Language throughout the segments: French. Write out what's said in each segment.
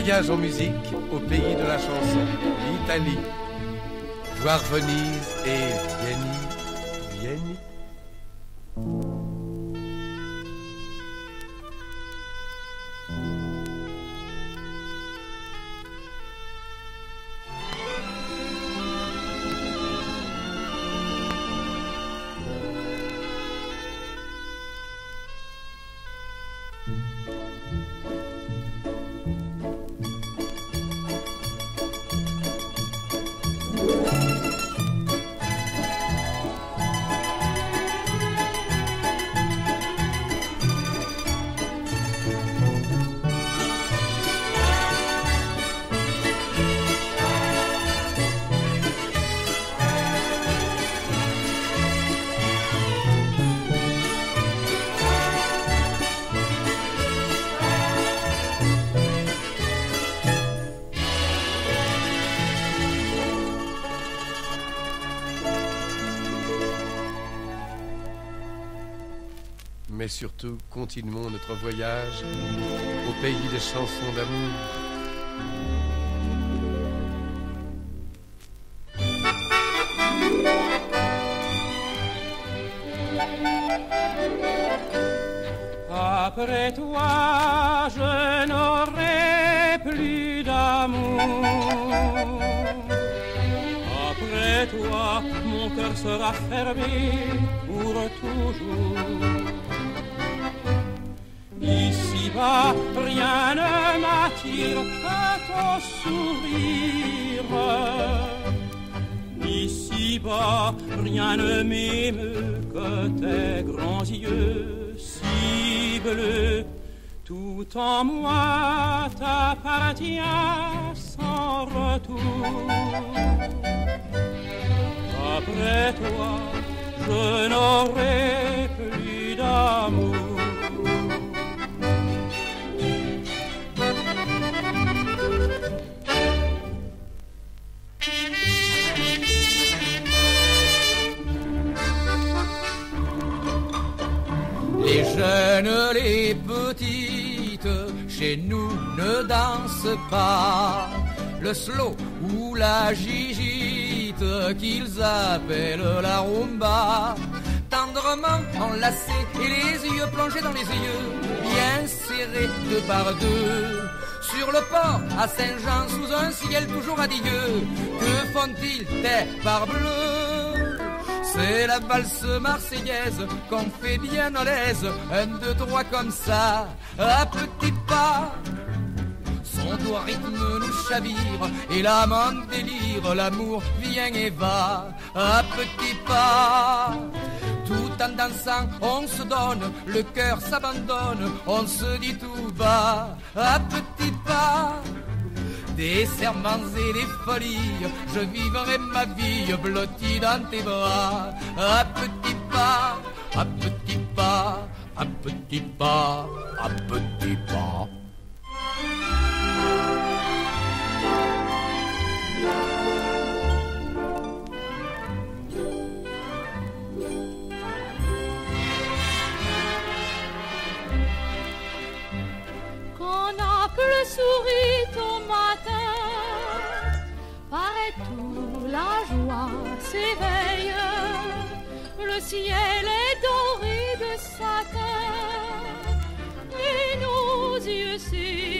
Voyage en musique au pays de la chanson, l'Italie. Voir Venise et Vieni, Vieni. Mais surtout, continuons notre voyage au pays des chansons d'amour. Après toi, je n'aurai plus d'amour. Après toi, mon cœur sera fermé pour toujours. Ici-bas, rien ne m'attire que ton sourire. Ici-bas, rien ne m'émeut que tes grands yeux si bleus. Tout en moi t'appartient sans retour. Après toi, je n'aurai plus d'amour. Les jeunes, les petites, chez nous ne dansent pas le slow ou la gigite qu'ils appellent la rumba. Tendrement enlacés et les yeux plongés dans les yeux, bien serrés deux par deux. Sur le port à Saint-Jean, sous un ciel toujours radieux, que font-ils tes parbleux c'est la valse marseillaise qu'on fait bien à l'aise. Un, deux, trois comme ça, à petits pas. Son doigt rythme nous chavire et l'âme en délire. L'amour vient et va à petits pas. Tout en dansant, on se donne, le cœur s'abandonne, on se dit tout bas à petits pas des serments et des folies, je vivrai ma vie blottie dans tes bras, à petits pas, à petits pas, à petits pas, à petits pas. Au matin, paraît la joie s'éveille. Le ciel est doré de satin et nos yeux s'émerveillent.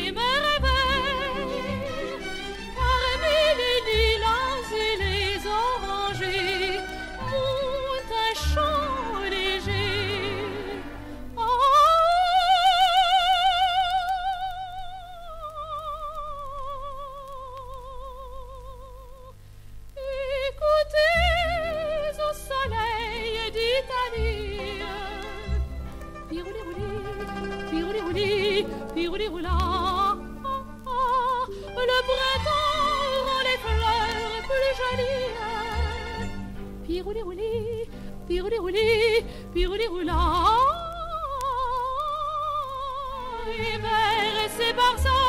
Pirouli-rouli, pirouli-roula. Le printemps rend les fleurs plus jolies. Pirouli-rouli, pirouli-rouli, pirouli-roula. Et vers ces barsins griseries,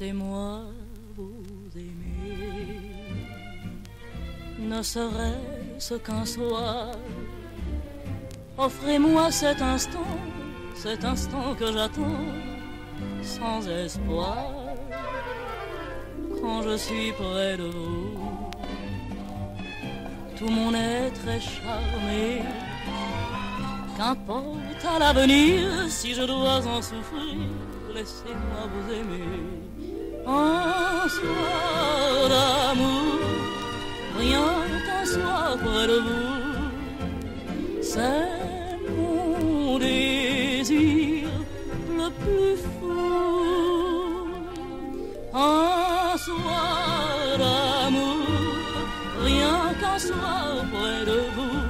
Laissez-moi vous aimer, ne serait-ce qu'un soir. Offrez-moi cet instant, cet instant que j'attends sans espoir. Quand je suis près de vous, tout mon être est charmé. Qu'importe à l'avenir si je dois en souffrir, laissez-moi vous aimer. Un soir d'amour, rien qu'un soir près de vous, c'est mon désir le plus fou. D'amour, rien près de vous,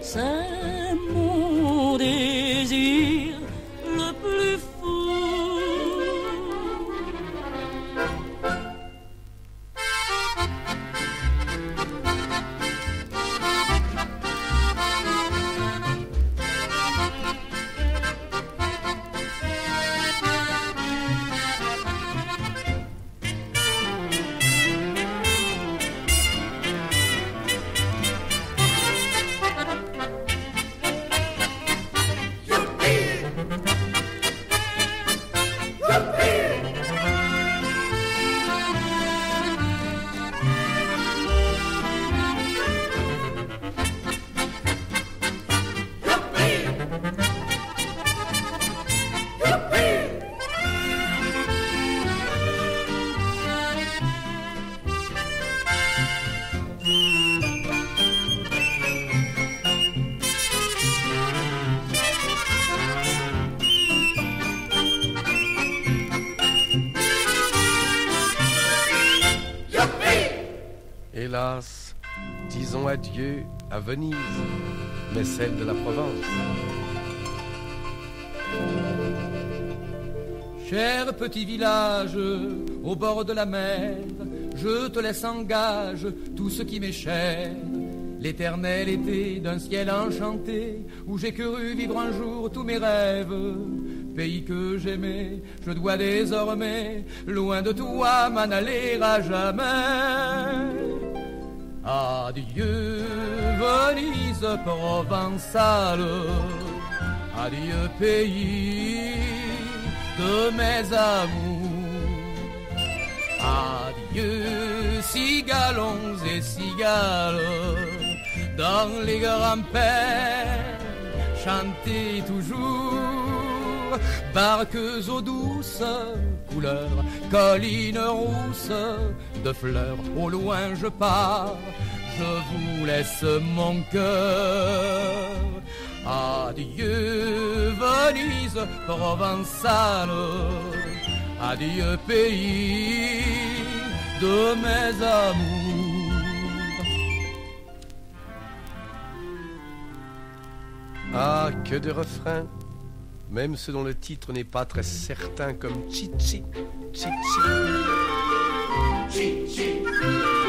c'est Venise, mais celle de la Provence. Cher petit village, au bord de la mer, je te laisse en gage tout ce qui m'est cher. L'éternel été d'un ciel enchanté, où j'ai cru vivre un jour tous mes rêves. Pays que j'aimais, je dois désormais, loin de toi, m'en aller à jamais. Adieu, Venise provençale, adieu pays de mes amours. Adieu, cigalons et cigales, dans les grands-pères, chantez toujours, barques aux douces couleurs, collines rousses de fleurs, au loin je pars, je vous laisse mon cœur. Adieu Venise provençale, adieu pays de mes amours. Ah, que de refrains Même ceux dont le titre n'est pas très certain, comme Chichi, Chichi. Chichi. Chichi.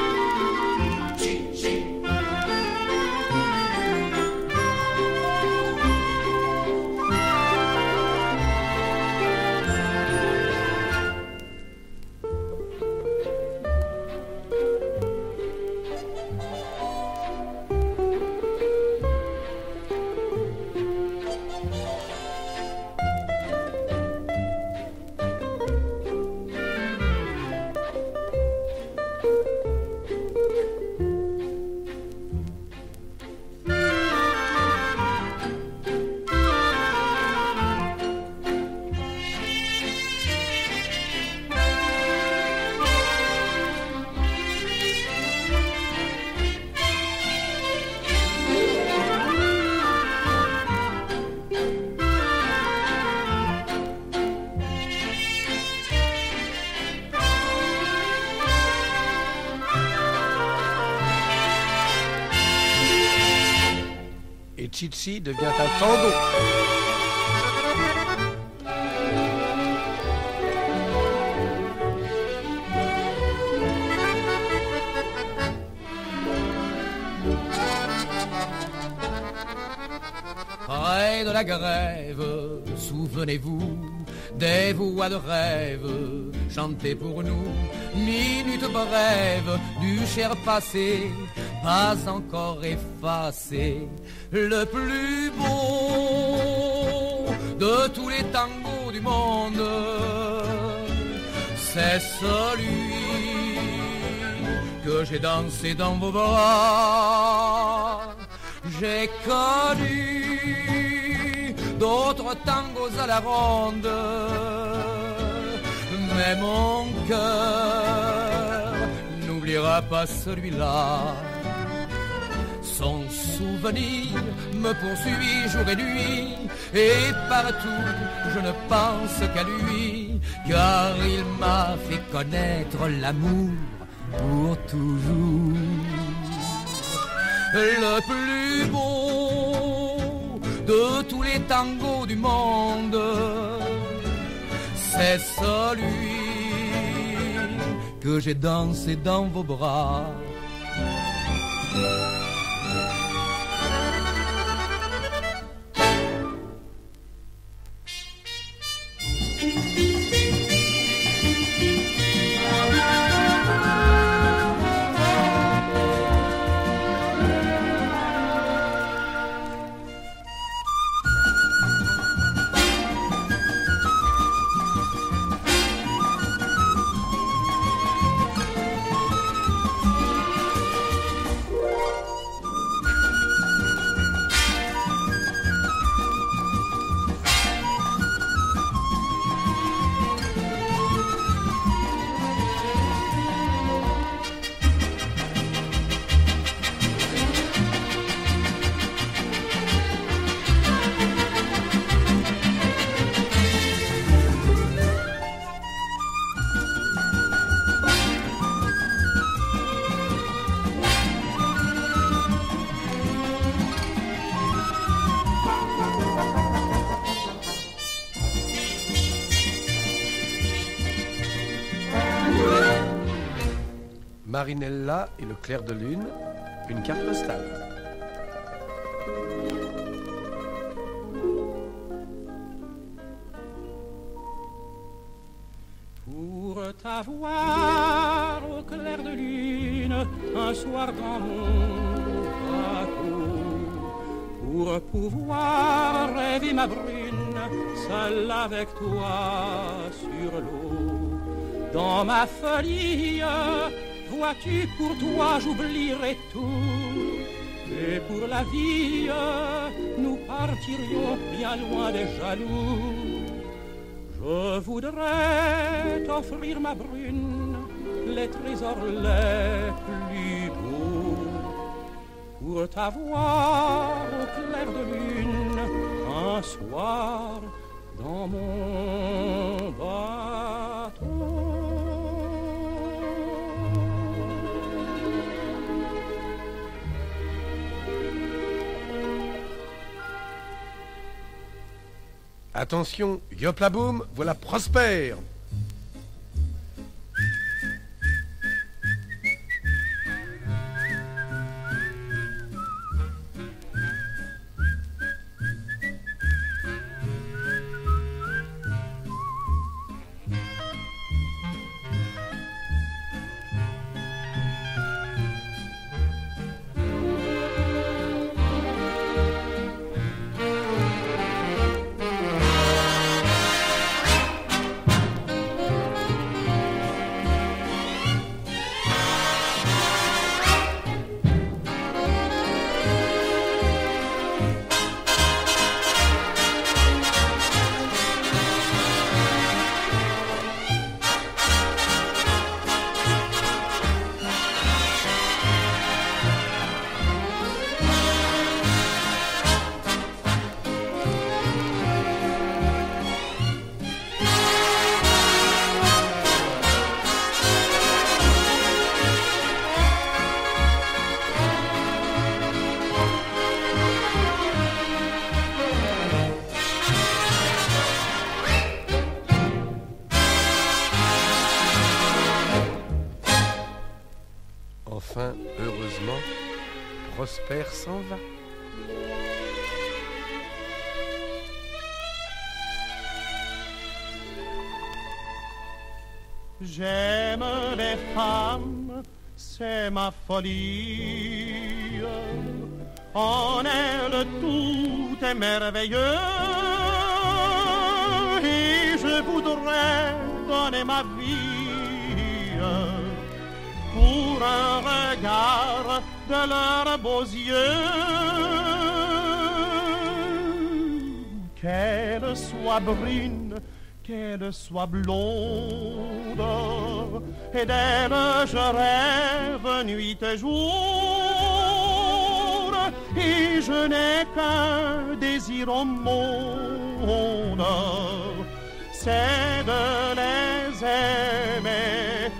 Chichi devient un tango. De la grève, souvenez-vous, des voix de rêve chantez pour nous, minute brève du cher passé, pas encore effacé, le plus beau de tous les tangos du monde, c'est celui que j'ai dansé dans vos bras. J'ai connu d'autres tangos à la ronde, mais mon cœur n'oubliera pas celui-là. Souvenir me poursuit jour et nuit, et partout je ne pense qu'à lui, car il m'a fait connaître l'amour pour toujours. Le plus beau de tous les tangos du monde, c'est celui que j'ai dansé dans vos bras. Et le clair de lune, une carte postale. Pour t'avoir au clair de lune, un soir dans mon bateau, pour pouvoir rêver ma brune, seule avec toi sur l'eau. Dans ma folie, vois-tu, pour toi j'oublierai tout. Et pour la vie, nous partirions bien loin des jaloux. Je voudrais t'offrir ma brune, les trésors les plus beaux, pour t'avoir au clair de lune, un soir dans mon bateau. Attention, yop la boum, voilà Prosper. En elles, tout est merveilleux. Et je voudrais donner ma vie pour un regard de leurs beaux yeux. Qu'elle soit brune, qu'elle soit blonde, et d'elle je rêve nuit et jour, et je n'ai qu'un désir au monde, c'est de les aimer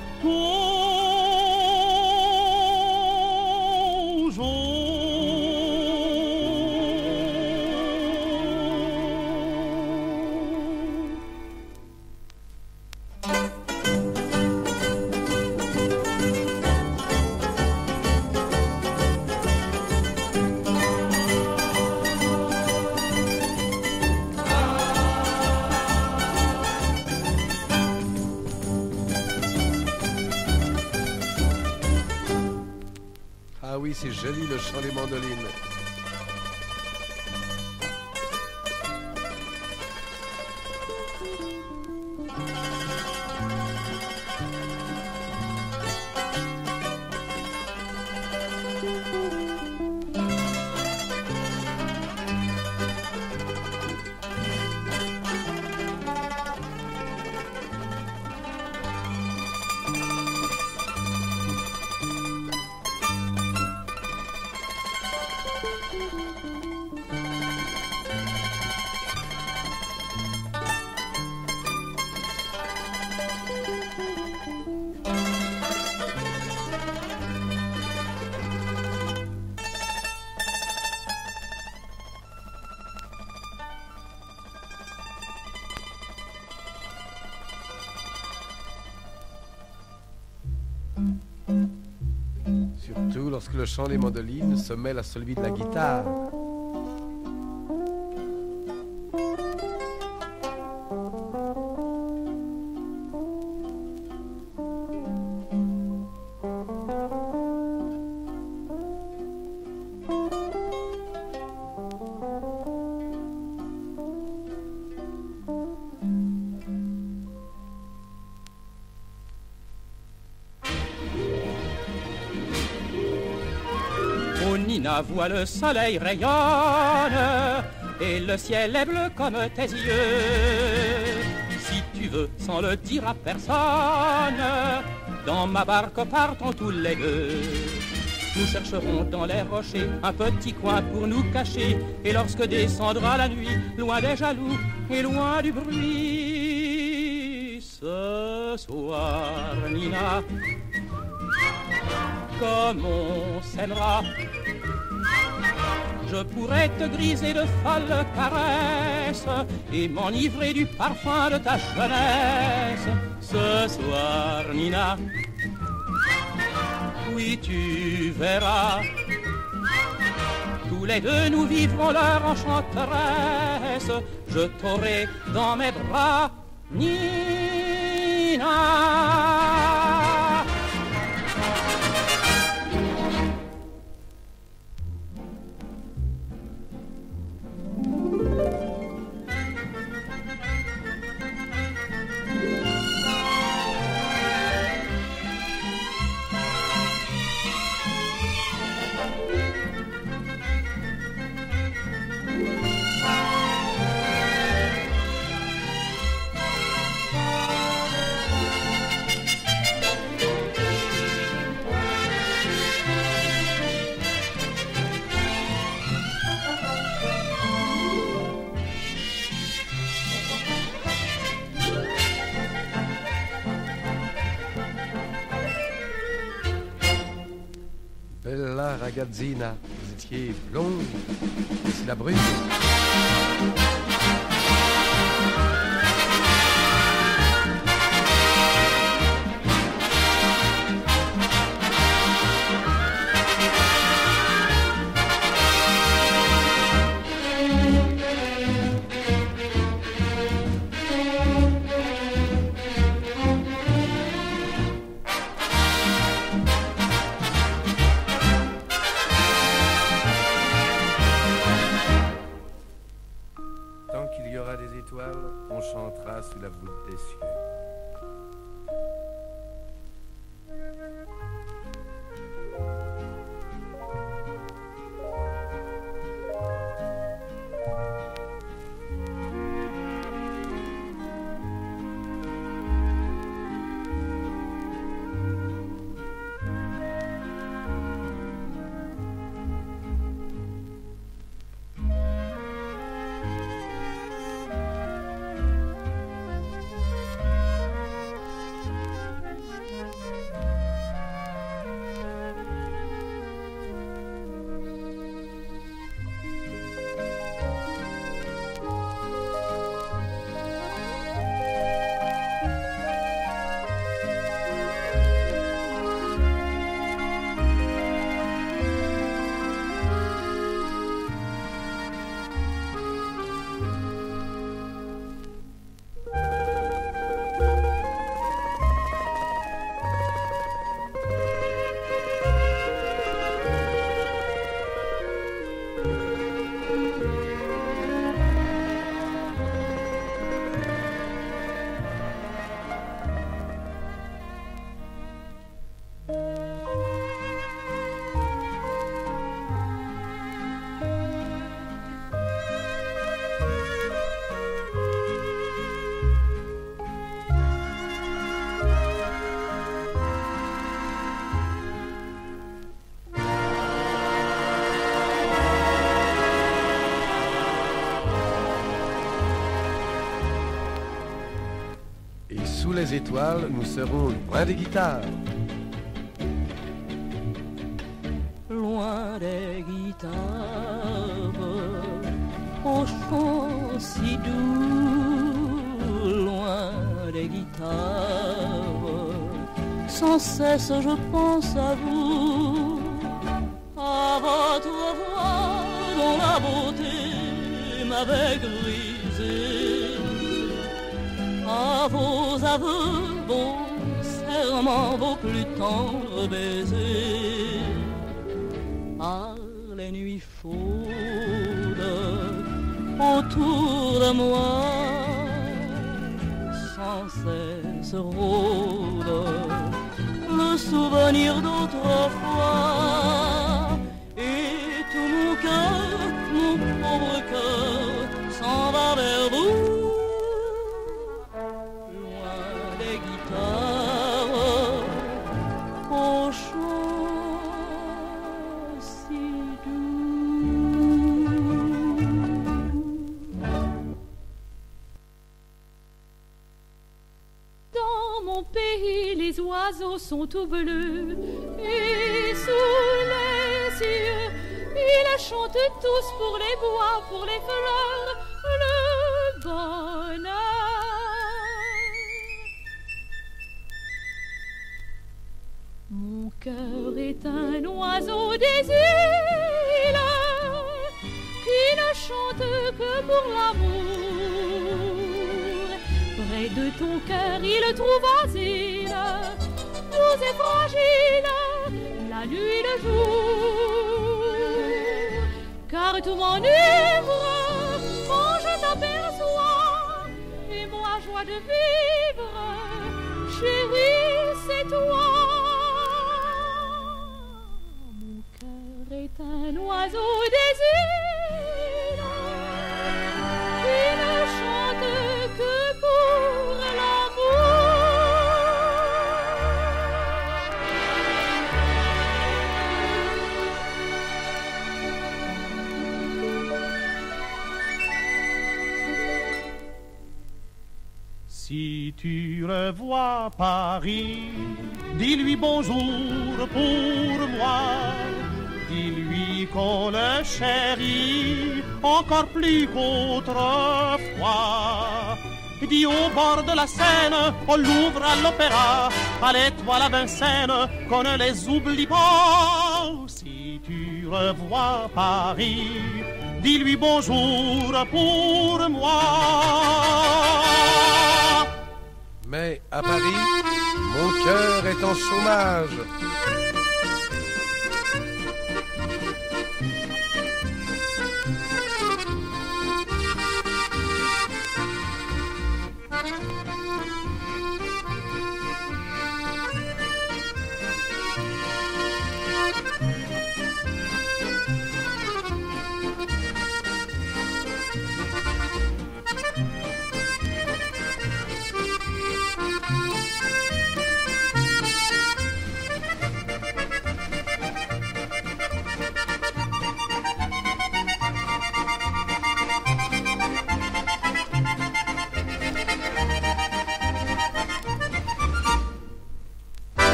c'est joli le chant des mandolines. Le chant des mandolines se mêle à celui de la guitare. Voix le soleil rayonne et le ciel est bleu comme tes yeux. Si tu veux, sans le dire à personne, dans ma barque partons tous les deux. Nous chercherons dans les rochers un petit coin pour nous cacher. Et lorsque descendra la nuit, loin des jaloux et loin du bruit, ce soir, Nina, comme on s'aimera je pourrais te griser de folles caresses et m'enivrer du parfum de ta jeunesse. Ce soir, Nina, oui, tu verras. Tous les deux nous vivrons leur enchanteresse. Je t'aurai dans mes bras, Nina. Vous étiez blonde, c'est la brune. Les étoiles, nous serons loin des guitares. loin des guitares, au chant si doux, loin des guitares, sans cesse je pense à vous, à votre voix dont la beauté m'avait vos aveux, vos serments, vos plus tendres baisers. À les nuits chaudes autour de moi sans cesse rôde le souvenir d'autrefois sont tout bleus et sous les cieux, ils chantent tous pour les bois, pour les fleurs, le bonheur. Mon cœur est un oiseau des îles qui ne chante que pour l'amour. Près de ton cœur, il trouve asile, et fragile, la nuit et le jour. Car tout m'enivre quand je t'aperçois, et moi joie de vivre, chérie, c'est toi. Si tu revois Paris, dis-lui bonjour pour moi. Dis-lui qu'on le chérit encore plus qu'autrefois. Dis au bord de la Seine, au Louvre, à l'Opéra, à l'Étoile, à Vincennes, qu'on ne les oublie pas. Si tu revois Paris, dis-lui bonjour pour moi. Mais à Paris, mon cœur est en chômage.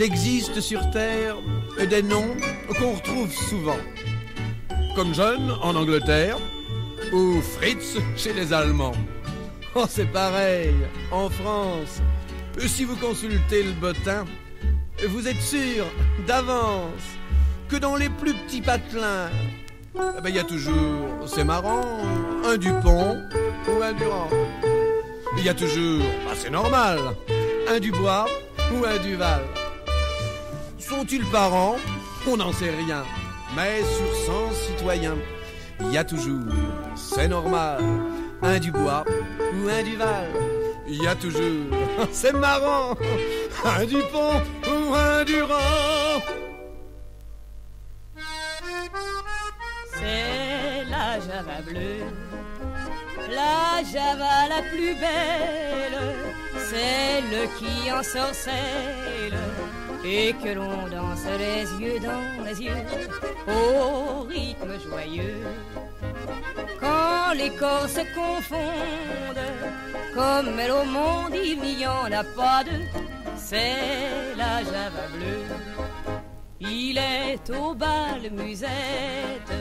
Il existe sur Terre des noms qu'on retrouve souvent. Comme John en Angleterre ou Fritz chez les Allemands. Oh, c'est pareil en France. Si vous consultez le bottin, vous êtes sûr d'avance que dans les plus petits patelins, eh ben, il y a toujours, c'est marrant, un Dupont ou un Durand. Il y a toujours, ah, c'est normal, un Dubois ou un Duval. Sont-ils parents On n'en sait rien. Mais sur 100 citoyens, il y a toujours, c'est normal, un Dubois ou un Duval. Il y a toujours, c'est marrant, un Dupont ou un Durand. C'est la java bleue, la java la plus belle, celle qui en sorcelle et que l'on danse les yeux dans les yeux au rythme joyeux. Quand les corps se confondent, comme au monde il n'y en a pas deux, c'est la java bleue. Il est au bal musette,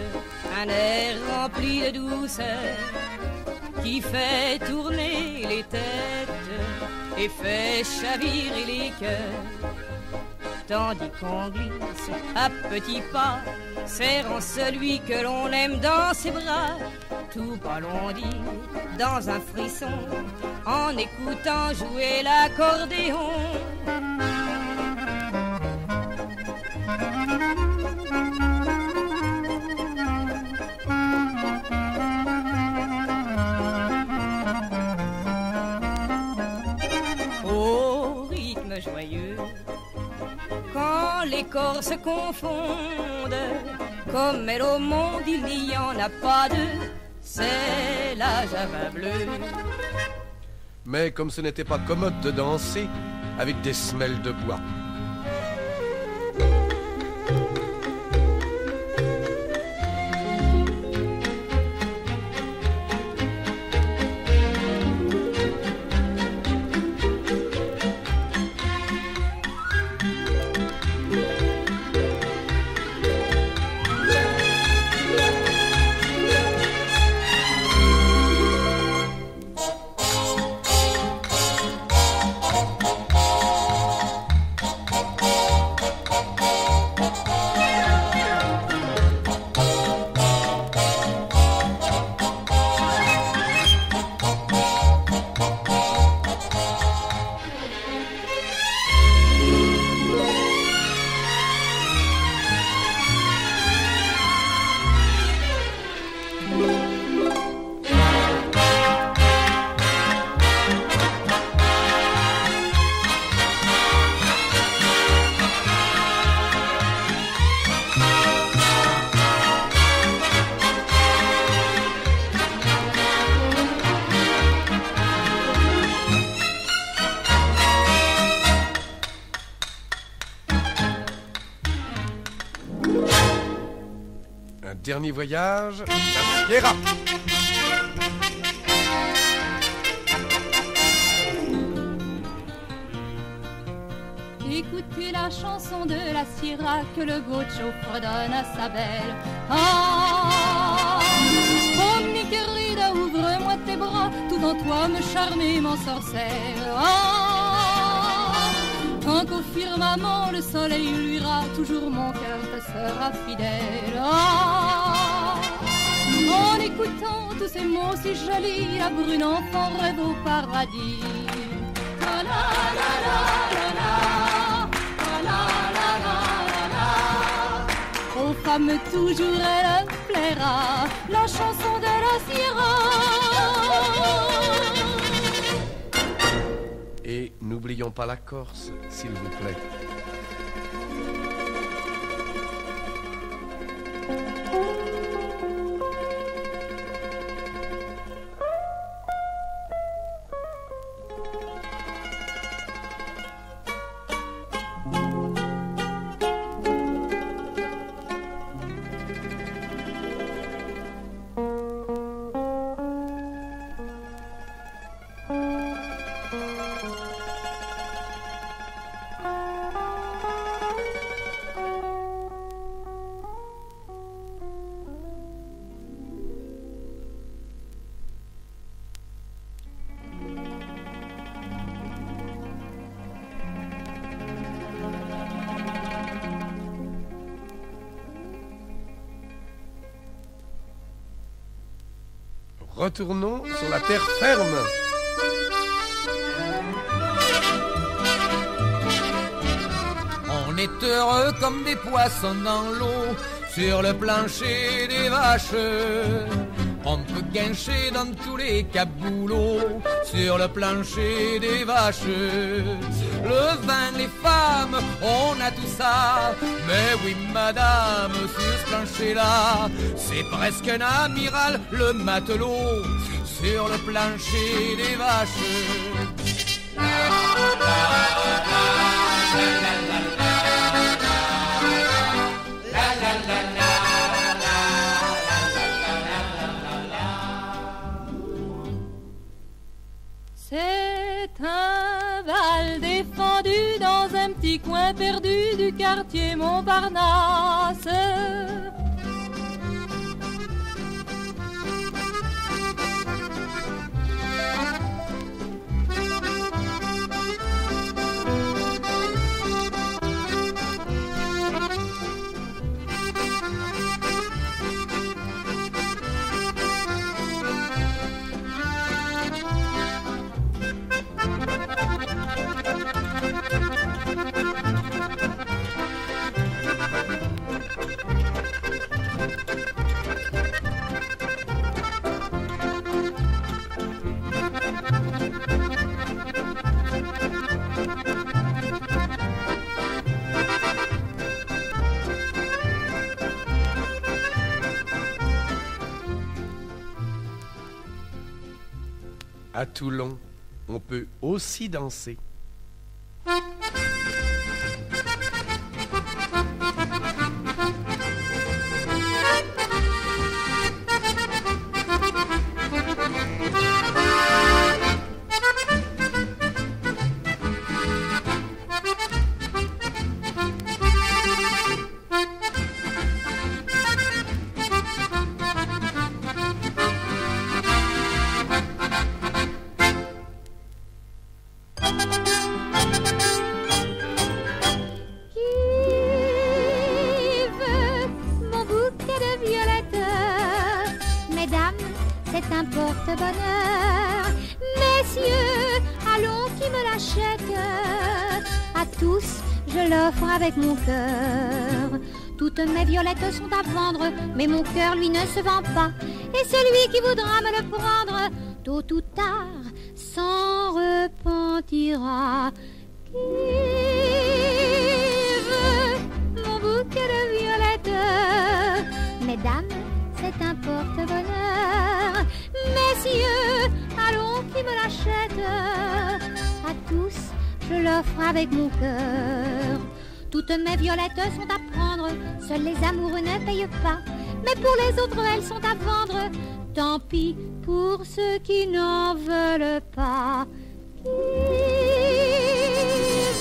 un air rempli de douceur qui fait tourner les têtes et fait chavirer les cœurs. Tandis qu'on glisse à petits pas, serrant celui que l'on aime dans ses bras, tout dit dans un frisson, en écoutant jouer l'accordéon. Les corps se confondent, comme elle au monde il n'y en a pas deux, c'est la java bleue. Mais comme ce n'était pas commode de danser avec des semelles de bois, voyage, la. Écoutez la chanson de la Sierra que le gaucho redonne à sa belle? Ah, oh mi querida, ouvre-moi tes bras, tout en toi me charmer mon sorcelle. Ah, tant qu'au firmament le soleil luira, toujours mon cœur te sera fidèle. Ah, en écoutant tous ces mots si jolis, la brune enfant rêve au paradis. La, la, la. Aux femmes toujours elle plaira la chanson de la Sierra. Et n'oublions pas la Corse, s'il vous plaît. Retournons sur la terre ferme. On est heureux comme des poissons dans l'eau, sur le plancher des vaches. On peut guincher dans tous les caboulots, sur le plancher des vaches. Le vin, les femmes, on a tout ça. Mais oui, madame, sur ce plancher-là, c'est presque un amiral, le matelot, sur le plancher des vaches. Coin perdu du quartier Montparnasse. À Toulon, on peut aussi danser. Mon cœur. Toutes mes violettes sont à vendre, mais mon cœur, lui, ne se vend pas. Et celui qui voudra me le prendre, tôt ou tard, s'en repentira. Qui veut mon bouquet de violettes? Mesdames, c'est un porte-bonheur. Messieurs, allons qui me l'achète? À tous, je l'offre avec mon cœur. Toutes mes violettes sont à prendre, seuls les amoureux ne payent pas. Mais pour les autres, elles sont à vendre. Tant pis pour ceux qui n'en veulent pas. Qui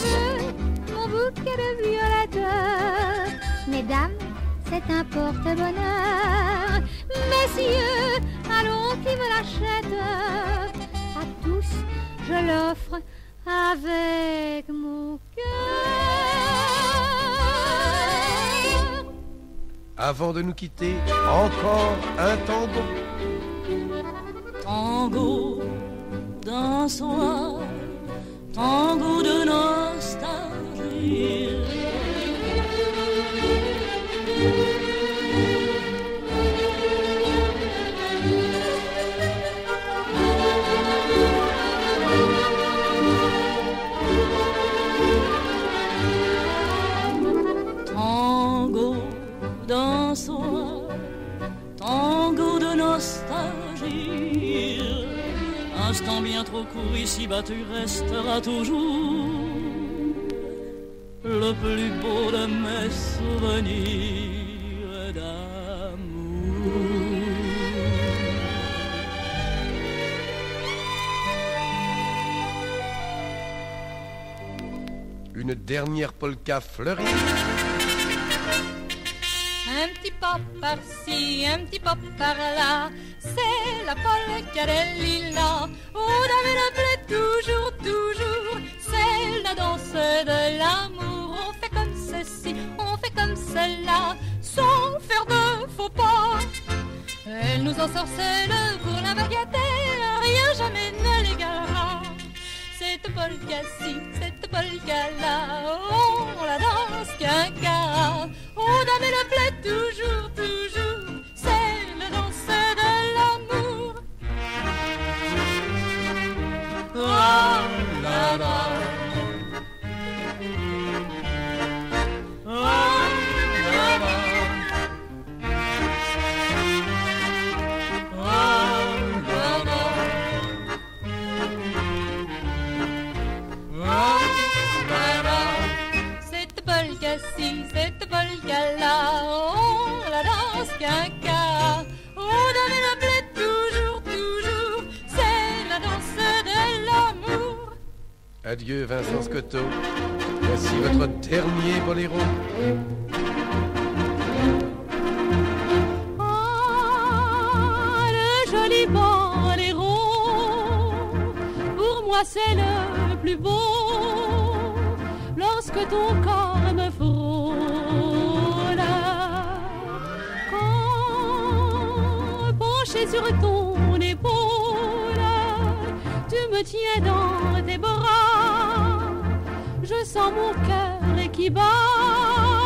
veut mon bouquet de violettes? Mesdames, c'est un porte-bonheur. Messieurs, allons qui me l'achète? À tous, je l'offre avec mon cœur. Avant de nous quitter, encore un tango. Tango d'un soir, tango de nostalgie. Instant bien trop court ici-bas, tu resteras toujours le plus beau de mes souvenirs d'amour. Une dernière polka fleurie. Un petit pop par-ci, un petit pop par-là, c'est la des lilas. On avait appelé toujours, toujours, c'est la danse de l'amour. On fait comme ceci, on fait comme cela, sans faire de faux pas. Elle nous ensorcelle pour la bagatelle, rien jamais ne l'égalera. Cette polka-ci, cette polka-là, on la danse qu'un cas. Le plaît toujours, toujours, Adieu Vincent Scotto. Voici votre dernier boléro. Ah, le joli boléro, pour moi c'est le plus beau. Lorsque ton corps me frôle, quand penché sur ton épaule, tu me tiens dans tes bras, je sens mon cœur qui bat.